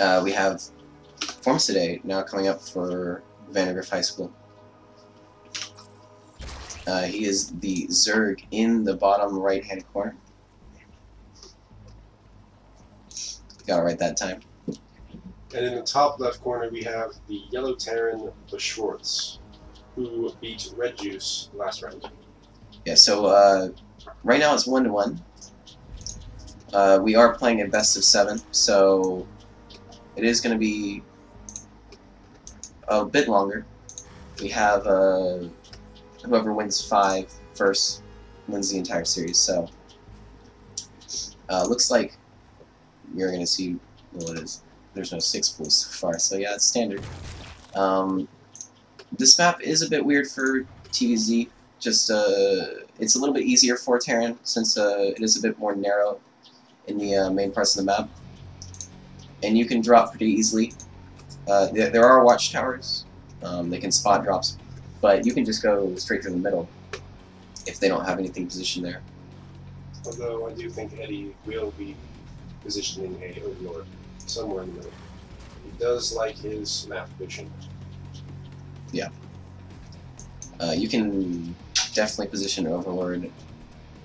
Uh, we have Formicidae now coming up for Vandegrift High School. Uh, he is the Zerg in the bottom right-hand corner. Got it right that time. And in the top left corner, we have the Yellow Terran, the Schwartz, who beat Red Juice last round. Yeah, so uh, right now it's one to one. Uh, we are playing a best of seven, so it is going to be a bit longer. We have uh, whoever wins five first wins the entire series. So uh, looks like you're going to see well it is. There's no six pools so far, so yeah, it's standard. Um, this map is a bit weird for TVZ. Just uh, it's a little bit easier for Terran since uh, it is a bit more narrow in the uh, main parts of the map, and you can drop pretty easily. Uh, there, there are watchtowers. Um, they can spot drops, but you can just go straight through the middle if they don't have anything positioned there. Although I do think Eddie will be positioning a Overlord somewhere in the middle. He does like his map vision. Yeah. Uh, you can definitely position Overlord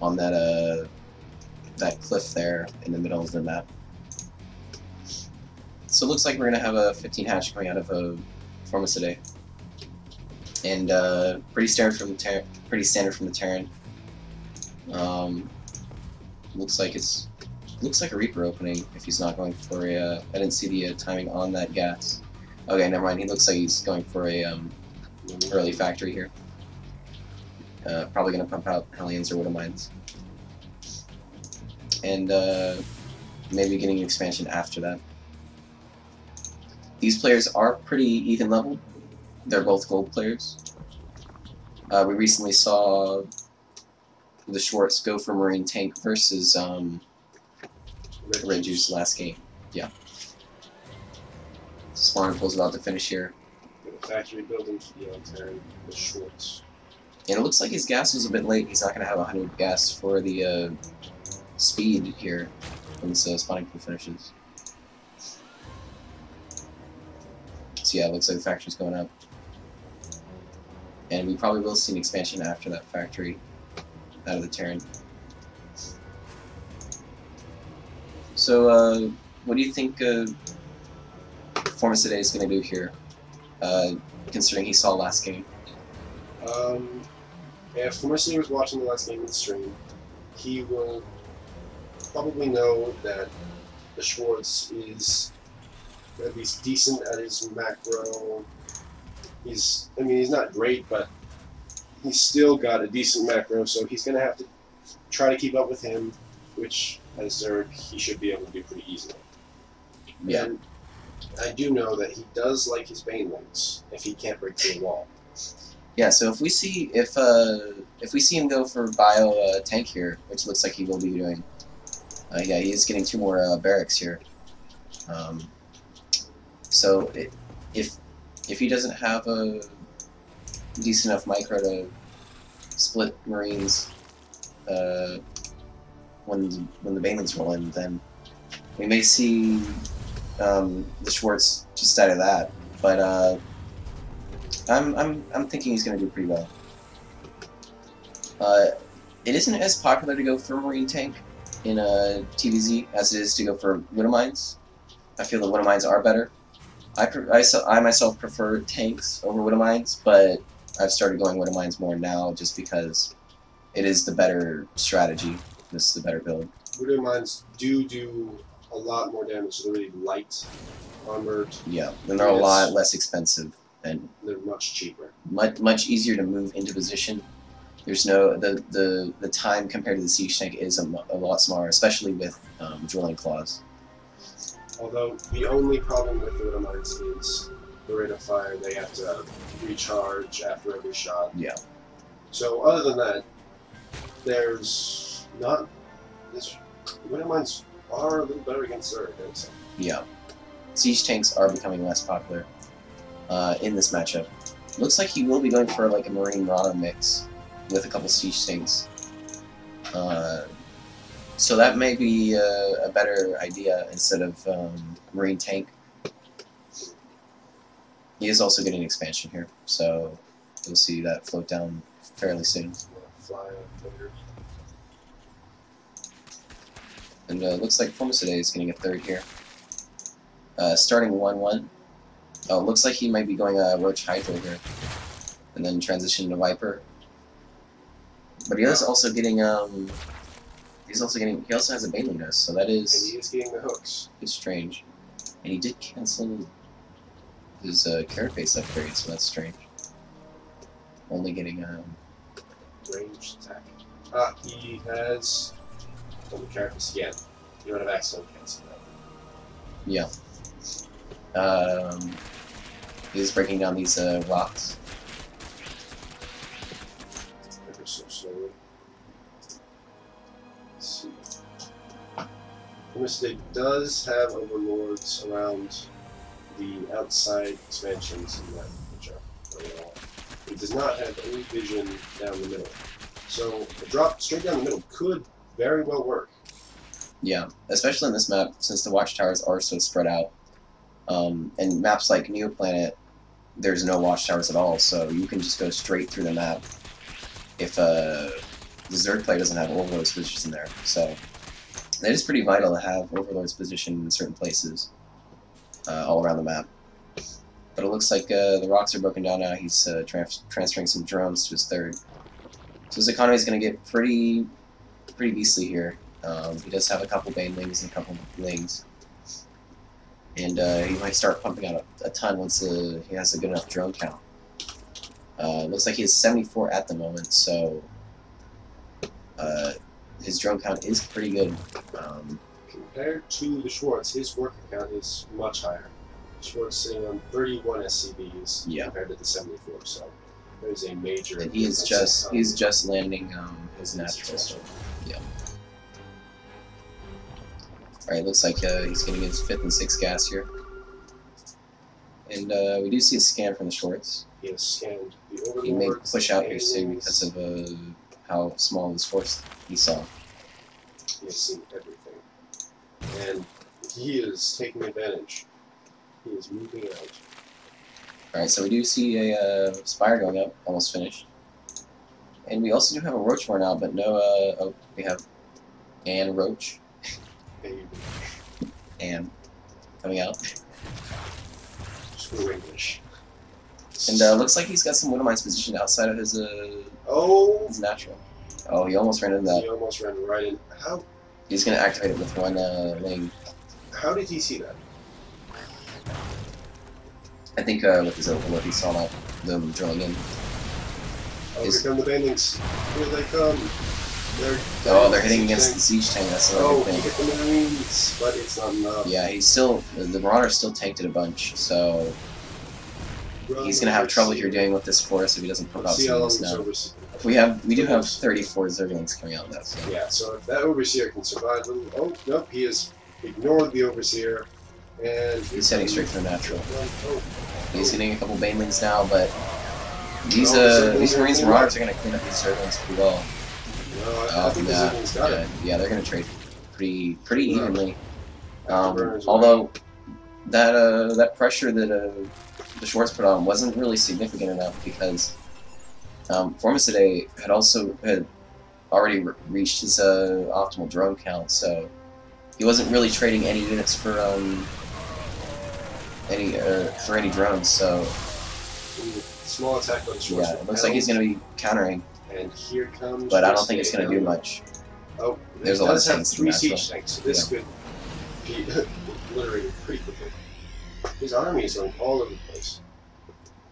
on that uh, that cliff there in the middle of the map. So it looks like we're gonna have a 15 hatch coming out of a Formicidae. And uh, pretty standard from the pretty standard from the Terran. Um, looks like it's looks like a Reaper opening if he's not going for a. Uh, I didn't see the uh, timing on that gas. Okay, never mind. He looks like he's going for a um, early factory here. Uh, probably going to pump out Hellions or Widow Mines. And uh, maybe getting an expansion after that. These players are pretty even level. They're both gold players. Uh, we recently saw the Schwartz go for Marine Tank versus um, Red last game. Yeah. Spawn Pool's about to finish here. The factory building for the Terran, the Schwartz. And it looks like his gas was a bit late. He's not going to have 100 gas for the uh, speed here once uh, spawning pool finishes. Yeah, it looks like the factory's going up. And we probably will see an expansion after that factory out of the Terran. So, uh, what do you think uh, today is going to do here, uh, considering he saw last game? Um, if Formicidae was watching the last game of the stream, he will probably know that the Schwartz is at least decent at his macro. He's, I mean, he's not great, but he's still got a decent macro, so he's going to have to try to keep up with him, which, as Zerg, he should be able to do pretty easily. Yeah. And I do know that he does like his Banelings if he can't break through a wall. Yeah, so if we see if uh if we see him go for bio uh, tank here, which looks like he will be doing, uh, yeah, he is getting two more uh, barracks here. Um, so it, if if he doesn't have a decent enough micro to split Marines uh, when when the Banelings roll in, then we may see um, the Schwartz just out of that. But uh, I'm I'm I'm thinking he's going to do pretty well. Uh, it isn't as popular to go for Marine Tank in a TVZ as it is to go for Widow Mines. I feel the Widow Mines are better. I, I, I myself prefer tanks over Widow Mines, but I've started going Widow Mines more now just because it is the better strategy. This is the better build. Widow Mines do do a lot more damage. They're really light armored. Yeah, and they're a lot less expensive and They're much cheaper. much much easier to move into position. There's no the the the time compared to the siege tank is a, a lot smaller, especially with um, drilling claws. Although the only problem with the Mines is the rate of fire. They have to recharge after every shot. Yeah. So other than that, there's not this Widow Mines are a little better against Zerg, I'd. Yeah, siege tanks are becoming less popular uh, in this matchup. Looks like he will be going for like a marine Rana mix with a couple siege tanks. Uh, so that may be a, a better idea instead of um, marine tank He is also getting expansion here, so you'll see that float down fairly soon. And uh, looks like Formicidae is getting a third here. Uh, starting 1-1. Oh, looks like he might be going uh, Roach Hydra here. And then transition to Viper. But he is also getting, um... He's also getting... He also has a Baneling Nest, so that is. And he is getting the hooks. It's strange. And he did cancel his uh, Carapace upgrade, so that's strange. Only getting, um... Range attack. Ah, he has on the again. You would have accidentally canceled that. Yeah. Um, he's breaking down these uh, rocks. Formicidae does have overlords around the outside expansions in that which. It does not have any vision down the middle. So a drop straight down the middle could very well work. Yeah, especially in this map, since the watchtowers are so spread out. Um, and maps like Neoplanet, there's no watchtowers at all, so you can just go straight through the map if uh, the Zerg player doesn't have Overlord's positions in there. So it is pretty vital to have Overlord's position in certain places uh, all around the map. But it looks like uh, the rocks are broken down now. He's uh, trans transferring some drones to his third. So his economy is going to get pretty, pretty beastly here. Um, he does have a couple banelings and a couple lings. And uh, he might start pumping out a, a ton once uh, he has a good enough drone count. Uh, looks like he has 74 at the moment, so uh, his drone count is pretty good. Um, Compared to the Schwartz, his work count is much higher. Schwartz sitting on 31 SCVs Yeah. compared to the 74, so there's a major. and he is just he's just landing um, his natural. Yeah. All right, looks like uh, he's getting his fifth and sixth gas here. And uh, we do see a scan from the Schwartz. He has scanned the He may push out here soon because of uh, how small his force he saw. He has seen everything. And he is taking advantage. He is moving out. Alright, so we do see a uh, spire going up, almost finished. And we also do have a roach more now, but no, uh, oh, we have Anne Roach, Baby. Anne, coming out. Screw English. And uh, looks like he's got some Widowmines positioned outside of his, uh, oh, his natural. Oh, he almost ran into that. he almost ran right in. How He's gonna activate it with one uh, lane. how did he see that? I think uh, with his Overlord, he saw that, them drilling in. Oh, Is- here come the Banelings. Here they come. They're Oh, they're hitting against the siege tank, that's the Oh, thing. hit the marines, but it's not enough. Yeah, he's still, the Marauder still tanked it a bunch, so he's gonna have trouble here dealing with this force if he doesn't pump out Let's see how long some this now. We have we do have 34 Zerglings coming out though. So. Yeah, so if that overseer can survive, then oh nope, he has ignored the overseer, and He's heading straight for the natural. Oh, He's getting a couple Banelings now, but these No, uh these Marines and. Marauders are gonna clean up these Zerglings pretty well. no, I, I Oh, think yeah, the got yeah, it. yeah, they're gonna trade pretty pretty evenly. Um, although that uh that pressure that uh the Schwartz put on wasn't really significant enough because um, Formicidae had also had already re- reached his uh, optimal drone count, so he wasn't really trading any units for um any uh, for any drones. So Ooh, Small attack Schwartz. yeah, it looks like he's gonna be countering, And here comes. but I don't think it's gonna do much. Oh, There's a lot of tanks three siege tanks, so this could be obliterated pretty quickly. His army is going all over the place.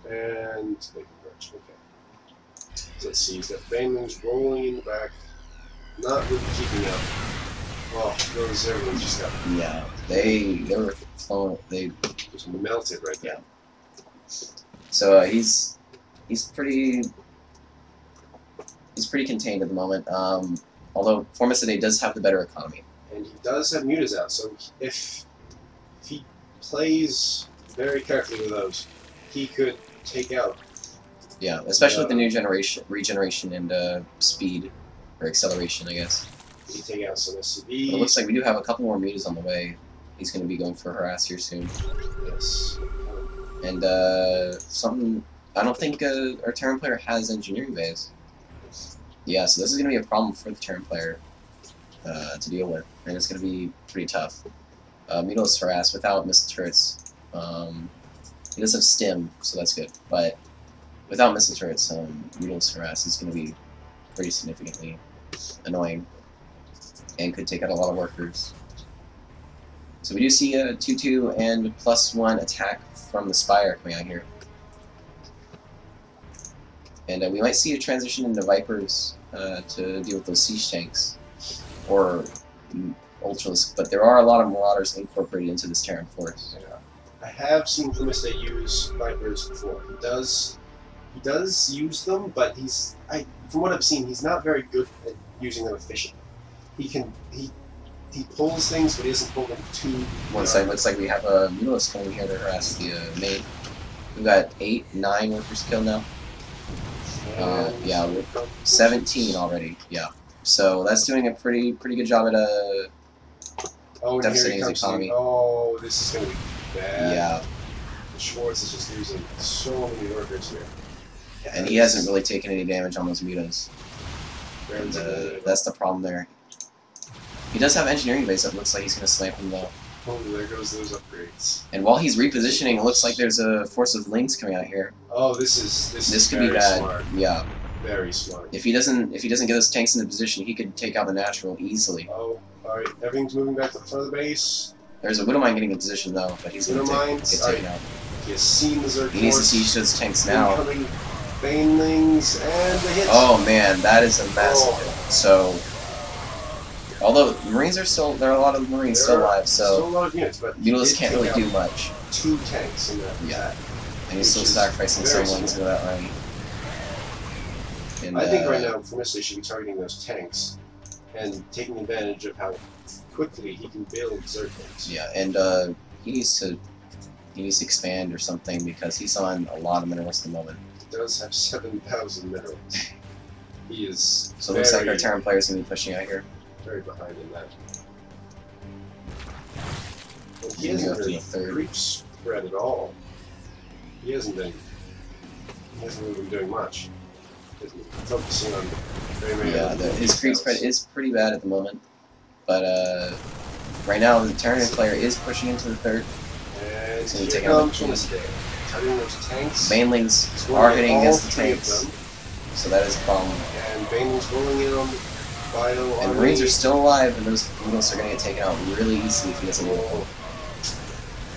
And they converge. Okay. So let's see, he's got Banelings rolling in the back, not really keeping up. Oh, those Zerglings just got Yeah, they they were flowing. They just melted right there. so uh, he's he's pretty he's pretty contained at the moment. Um, although Formicidae does have the better economy. And he does have mutas out, so if, plays very carefully with those, he could take out Yeah, especially with the new generation, regeneration and uh, speed or acceleration, I guess. he take out some But it looks like we do have a couple more mutas on the way. He's going to be going for harass here soon. Yes. And uh, something I don't think uh, our Terran player has engineering base. Yeah, so this is gonna be a problem for the Terran player uh, to deal with, and it's gonna be pretty tough. Uh, Mutalisk Harass without missile turrets. Um, he does have stim, so that's good, but without missile turrets, um, Mutalisk Harass is gonna be pretty significantly annoying and could take out a lot of workers. So we do see a 2-2 and plus 1 attack from the Spire coming out here. And uh, we might see a transition into Vipers uh, to deal with those siege tanks. Or Ultras, but there are a lot of Marauders incorporated into this Terran force. Yeah. I have seen Plumiste use Vipers before. He does he does use them, but he's I from what I've seen, he's not very good at using them efficiently. He can he he pulls things, but he doesn't pull them too. One side looks like we have a Mutalisk coming here to harass the uh, main. We've got 8, 9 workers killed now. Uh, yeah, here comes- 17 already, yeah. So that's doing a pretty pretty good job at uh Oh, and here devastating he his comes. economy. Oh, this is gonna be bad. yeah, Schwartz is just losing so many workers here. and he hasn't really taken any damage on those mutas. And uh, that's the problem there. He does have engineering base that looks like he's gonna slam him though. Oh, there goes those upgrades. And while he's repositioning, it looks like there's a force of links coming out here. Oh, this is this, This is could very be bad. smart. Yeah. Very smart. If he doesn't if he doesn't get those tanks into position, he could take out the natural easily. Oh, all right. Everything's moving back to the front of the base. There's a Widowmine getting in position though, but he's gonna take, get taken out. He has seen the Zerg He needs to siege those tanks now. Incoming Banelings and the hit. Oh man, that is a massive Oh. hit. So, although Marines are still, there are a lot of Marines There still alive, Still so a lot of units, but he can't really do much, two tanks in that Yeah. attack. and he's still sacrificing some wings into that line. And, I think uh, right now, Formista should be targeting those tanks and taking advantage of how quickly he can build Zerglings. Yeah, and uh, he needs to he needs to expand or something because he's on a lot of minerals at the moment. He does have 7,000 minerals. He is So it looks like our Terran players gonna be pushing out here. very behind in that. Well, he Yeah, hasn't really third. creep spread at all. He hasn't been. He hasn't really been doing much. He's been Focusing on very, Yeah, the, his creep spread is pretty bad at the moment, but uh, right now the Terran player is pushing into the third. And So take out the- Formista. Targeting those tanks. Banelings going are hitting against the tanks, so that is a problem. And Baneling's rolling in on Bio And. Marines are still alive, and those Mutalisk are gonna get taken out really easily if he doesn't Oh.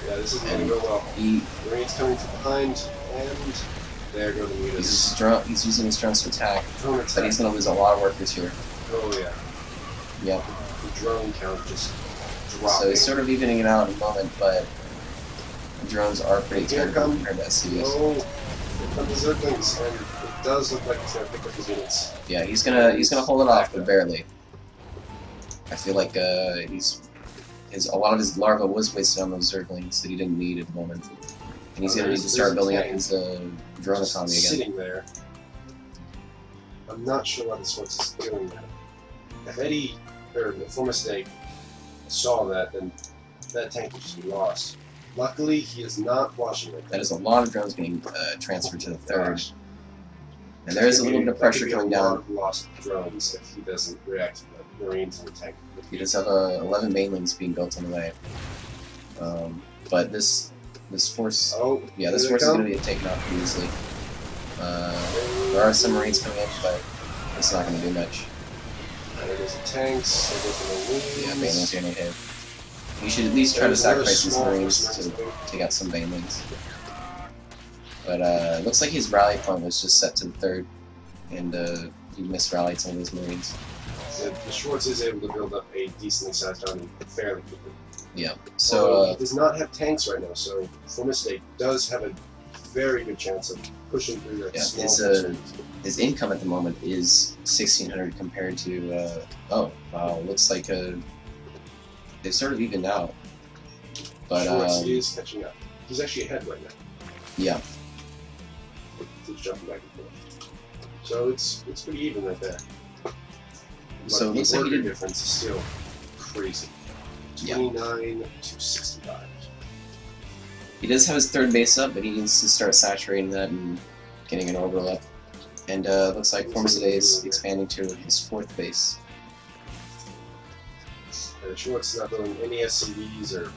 Yeah, this isn't going to go well. He Marines coming from behind, and there go the he's mutas. drone, he's using his drones to attack, Drone but he's gonna lose a lot of workers here. Oh yeah, Yep. the drone count just dropping. So he's sort of evening it out in a moment, but drones are pretty terrible compared to SCS. Oh, here come the Zerglings, and it does look like he's going to pick up his units. Yeah, he's gonna he's gonna hold it off, but barely. I feel like uh, he's his a lot of his larva was wasted on those zerglings that he didn't need at the moment, and he's gonna need to start building up his uh, drone Just economy again. Sitting there. I'm not sure why this one's doing that. If Eddie, or the former mistake, saw that, then that tank would just be lost. Luckily, he is not watching it. That is a lot of drones being uh, transferred to the third, and there is a little bit of pressure coming down. lost drones if he doesn't react to the Marines and the tank. He does have uh, 11 banelings being built on the way, um, but this this force, Oh, yeah, this force is gonna be taken out pretty easily. Uh, there are some marines coming in, but it's not gonna do much. There goes the tanks. There goes the Yeah, Marines. banelings are gonna hit. You should at least try to There's another sacrifice these marines to take out some banelings. But uh, it looks like his rally point was just set to the third, and uh, he misrallied some of his marines. The Schwartz is able to build up a decently sized army fairly quickly. Yeah. So Although uh, he does not have tanks right now, so Formicidae does have a very good chance of pushing through that Yeah, it's, uh, his income at the moment is 1600 compared to uh, oh wow, looks like uh, they've sort of evened out. But Schwartz um, is catching up. He's actually ahead right now. yeah, He's jumping back and forth. So it's it's pretty even right there. But So it the looks like he did- difference is still crazy. Yeah. 29 to 65. He does have his third base up, but he needs to start saturating that and getting an orbital up. And uh, looks like Formicidae is expanding to his fourth base. And Schwartz not building any SCVs or.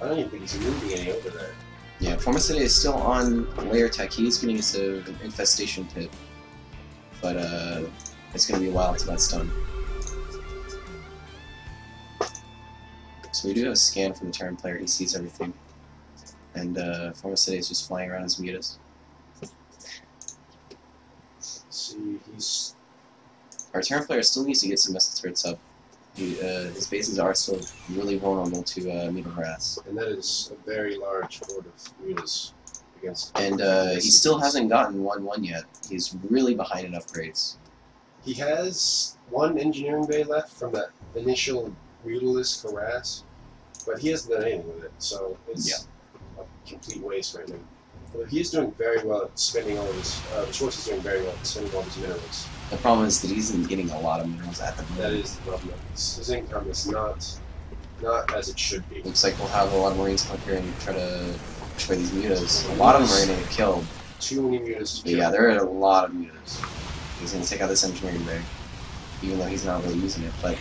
I don't even think he's moving any over there. Yeah, Formicidae is still on Lair tech. He's getting into an infestation pit. But uh, it's going to be a while until that's done. So we do have a scan from the Terran player. He sees everything. And uh, Formicidae is just flying around his mutas. See, he's Our Terran player still needs to get some missile turrets up. He, uh, his bases are still really vulnerable to uh, mutant harass. and that is a very large horde of mutas against. And uh, he still hasn't gotten 1-1 yet. He's really behind in upgrades. He has one engineering bay left from that initial Mutalisk harass, but he hasn't done anything with it, so it's a complete waste right now. But he is doing very well at spending all of his. Uh, Schwartz is doing very well at spending all of his minerals. The problem is that he isn't getting a lot of minerals at the moment. That is the problem. His, income is not not as it should be. Looks like we'll have a lot of Marines come up here and try to push away these mutas. A lot of them are going to get killed. Too many mutas to yeah, there are a lot of mutas. He's going to take out this engineering bay, even though he's not really using it. But Yeah,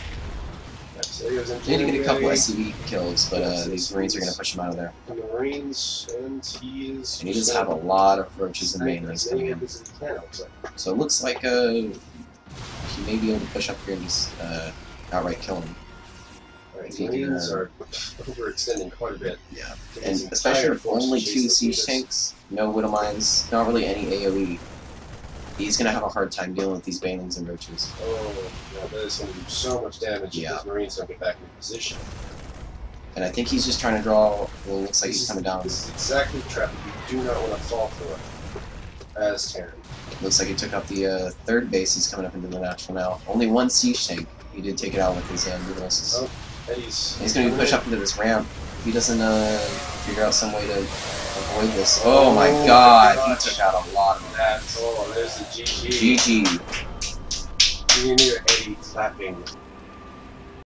so he he need to get a couple SCV kills, but uh, these Marines are going to push him out of there. the Marines, and he is. And he does have a lot of roaches and as coming in. as he can, it looks like. So it looks like uh, he may be able to push up here and just uh, outright kill him. Right, If he can, Marines uh, are overextending quite a bit. Yeah. And especially only two siege tanks, no widow mines, not really any AoE. He's gonna have a hard time dealing with these banelings and roaches. Oh, yeah, that is going to do so much damage Yeah. if those Marines don't get back in position. And I think he's just trying to draw. Well, it looks like This he's coming down. This is exactly the trap you do not want to fall for as Terran. Looks like he took out the uh, third base. He's coming up into the natural now. Only one siege tank. He did take it out with his uh, Mutalisks. Oh. Eddie's. He's gonna be pushed up into this ramp. If he doesn't uh, figure out some way to avoid this. Oh my Oh my god, gosh. he took out a lot of That, that. oh, there's the GG. GG. You can hear Eddie clapping